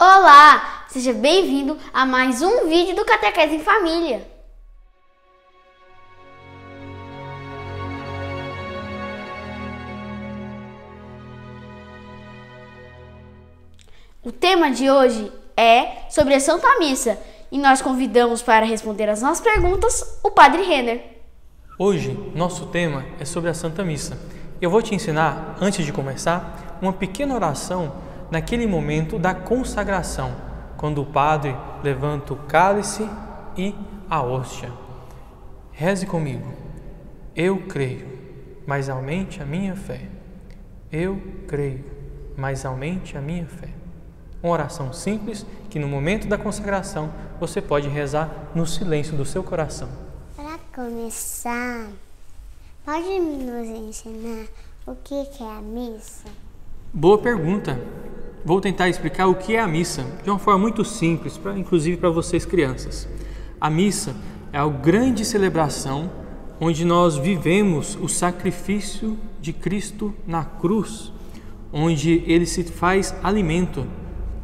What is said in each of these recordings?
Olá! Seja bem-vindo a mais um vídeo do Catequese em Família. O tema de hoje é sobre a Santa Missa e nós convidamos para responder as nossas perguntas o Padre Renner. Hoje, nosso tema é sobre a Santa Missa. Eu vou te ensinar, antes de começar, uma pequena oração naquele momento da consagração, quando o padre levanta o cálice e a hóstia. Reze comigo. Eu creio, mas aumente a minha fé. Eu creio, mas aumente a minha fé. Uma oração simples que no momento da consagração você pode rezar no silêncio do seu coração. Para começar, pode nos ensinar o que é a missa? Boa pergunta. Vou tentar explicar o que é a missa de uma forma muito simples, pra, inclusive para vocês crianças. A missa é a grande celebração onde nós vivemos o sacrifício de Cristo na cruz, onde ele se faz alimento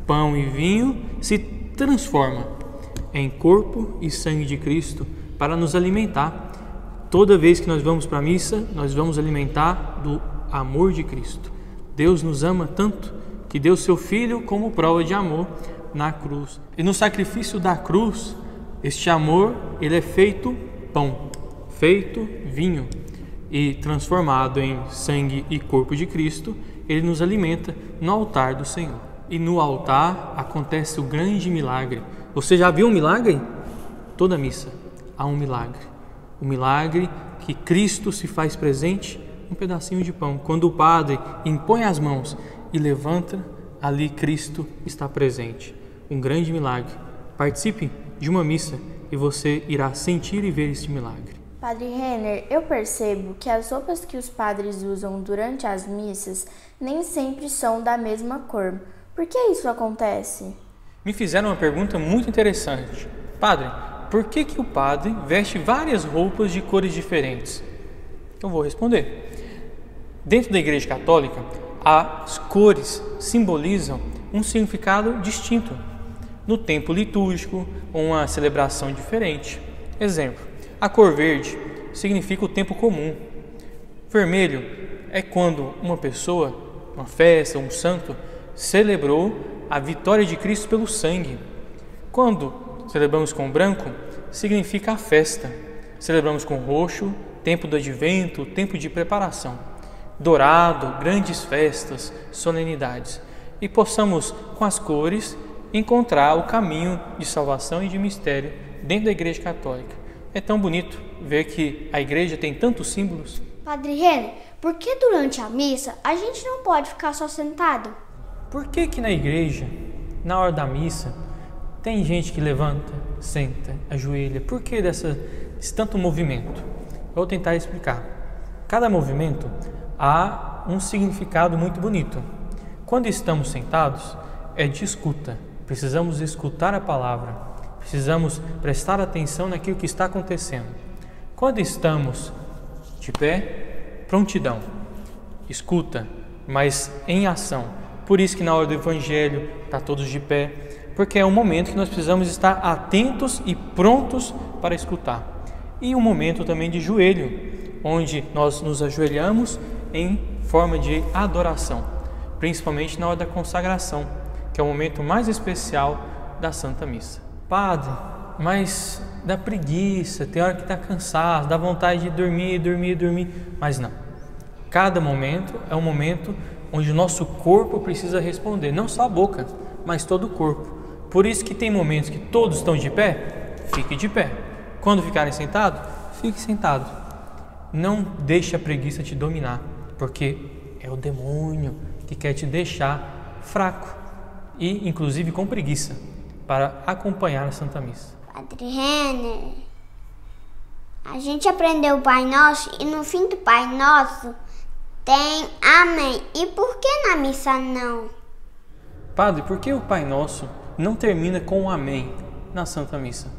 pão e vinho se transforma em corpo e sangue de Cristo para nos alimentar. Toda vez que nós vamos para a missa, nós vamos alimentar do amor de Cristo. Deus nos ama tanto que deu seu Filho como prova de amor na cruz. E no sacrifício da cruz, este amor ele é feito pão, feito vinho e transformado em sangue e corpo de Cristo, ele nos alimenta no altar do Senhor e no altar acontece o grande milagre. Você já viu um milagre? Toda missa há um milagre. O milagre que Cristo se faz presente um pedacinho de pão. Quando o padre impõe as mãos e levanta, ali Cristo está presente. Um grande milagre. Participe de uma missa e você irá sentir e ver este milagre. Padre Renner, eu percebo que as roupas que os padres usam durante as missas nem sempre são da mesma cor. Por que isso acontece? Me fizeram uma pergunta muito interessante. Padre, por que, que o padre veste várias roupas de cores diferentes? Eu vou responder. Dentro da Igreja Católica, as cores simbolizam um significado distinto. No tempo litúrgico, uma celebração diferente. Exemplo: a cor verde significa o tempo comum. Vermelho é quando uma pessoa, uma festa, um santo, celebrou a vitória de Cristo pelo sangue. Quando celebramos com branco, significa a festa. Celebramos com roxo, tempo do advento, tempo de preparação. Dourado, grandes festas, solenidades. E possamos, com as cores, encontrar o caminho de salvação e de mistério dentro da Igreja Católica. É tão bonito ver que a igreja tem tantos símbolos. Padre Renner, por que durante a missa a gente não pode ficar só sentado? Por que que na igreja, na hora da missa, tem gente que levanta, senta, ajoelha? Por que dessa, esse tanto movimento? Vou tentar explicar. Cada movimento há um significado muito bonito. Quando estamos sentados, é de escuta. Precisamos escutar a palavra. Precisamos prestar atenção naquilo que está acontecendo. Quando estamos de pé, prontidão, escuta, mas em ação por isso que na hora do Evangelho está todos de pé, porque é um momento que nós precisamos estar atentos e prontos para escutar. E um momento também de joelho, onde nós nos ajoelhamos em forma de adoração, principalmente na hora da consagração, que é o momento mais especial da Santa Missa. Padre, mas dá preguiça, tem hora que está cansado, dá vontade de dormir, dormir, dormir, mas não. Cada momento é um momento onde o nosso corpo precisa responder, não só a boca, mas todo o corpo. Por isso que tem momentos que todos estão de pé, fique de pé. Quando ficarem sentados, fique sentado. Não deixe a preguiça te dominar, porque é o demônio que quer te deixar fraco e inclusive com preguiça para acompanhar a Santa Missa. Padre Renner, a gente aprendeu o Pai Nosso e no fim do Pai Nosso tem amém. E por que na missa não? Padre, por que o Pai Nosso não termina com amém na Santa Missa?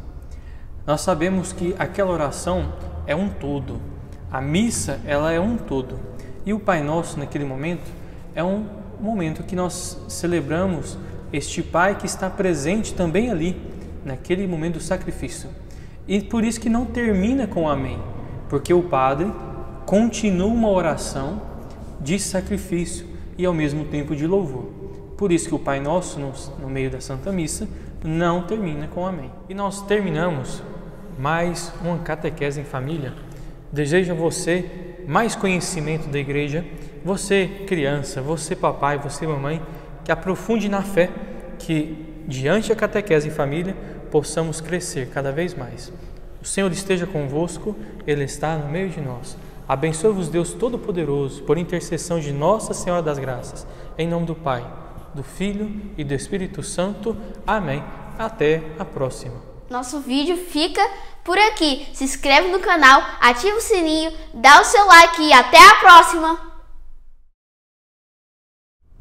Nós sabemos que aquela oração é um todo. A missa, ela é um todo. E o Pai Nosso naquele momento é um momento que nós celebramos este Pai que está presente também ali, naquele momento do sacrifício. E por isso que não termina com amém, porque o Padre continua uma oração de sacrifício e ao mesmo tempo de louvor. Por isso que o Pai Nosso, no, no meio da Santa Missa, não termina com amém. E nós terminamos mais uma catequese em família. Desejo a você mais conhecimento da igreja, você criança, você papai, você mamãe, que aprofunde na fé, que diante da catequese em família possamos crescer cada vez mais. O Senhor esteja convosco, Ele está no meio de nós. Abençoe-vos Deus Todo-Poderoso, por intercessão de Nossa Senhora das Graças, em nome do Pai, do Filho e do Espírito Santo. Amém. Até a próxima. Nosso vídeo fica por aqui. Se inscreve no canal, ativa o sininho, dá o seu like e até a próxima.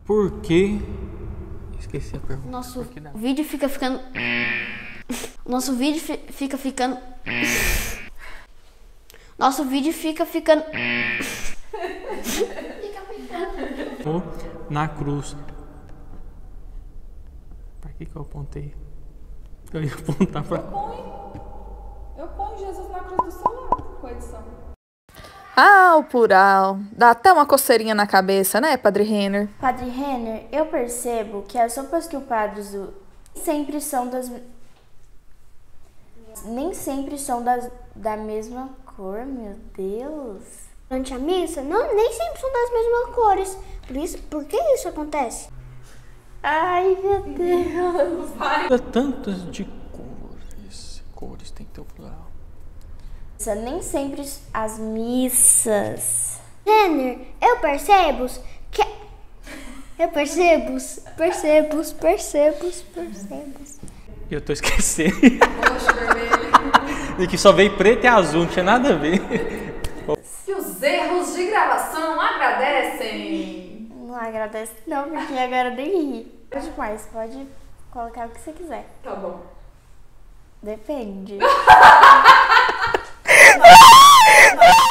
Por que. Esqueci a pergunta. Nosso vídeo fica ficando. Nosso vídeo fi- fica ficando. Nosso vídeo fica ficando. Ou na cruz. Para que, que eu apontei? Eu ia apontar para. Eu ponho Jesus na cruz do seu lado, coedição. Ah, o plural. Dá até uma coceirinha na cabeça, né, Padre Renner? Padre Renner, eu percebo que as roupas que o padre usa sempre são das. Nem sempre são das, da mesma cor, meu Deus. Durante a missa, não, nem sempre são das mesmas cores. Por, isso, por que isso acontece? Ai, meu Deus. Tantas de cores. Cores tem que ter o plural. Nem sempre as missas. Renner, eu percebo que. Eu percebo, percebo, percebo, percebo. E eu tô esquecendo. e que só veio preto e azul, não tinha nada a ver. E os erros de gravação agradecem. Não agradece não, porque agora nem ri. Pode mais, pode colocar o que você quiser. Tá bom. Depende.